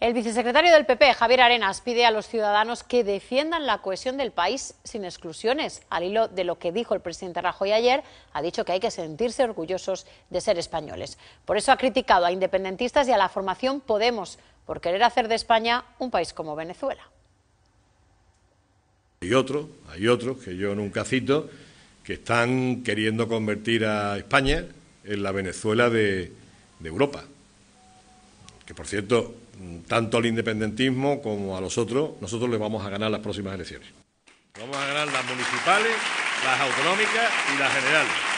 El vicesecretario del PP, Javier Arenas, pide a los ciudadanos que defiendan la cohesión del país sin exclusiones. Al hilo de lo que dijo el presidente Rajoy ayer, ha dicho que hay que sentirse orgullosos de ser españoles. Por eso ha criticado a independentistas y a la formación Podemos por querer hacer de España un país como Venezuela. Hay otros, hay otros que yo nunca cito, que están queriendo convertir a España en la Venezuela de, de Europa. Que por cierto, tanto al independentismo como a los otros, nosotros le vamos a ganar las próximas elecciones. Vamos a ganar las municipales, las autonómicas y las generales.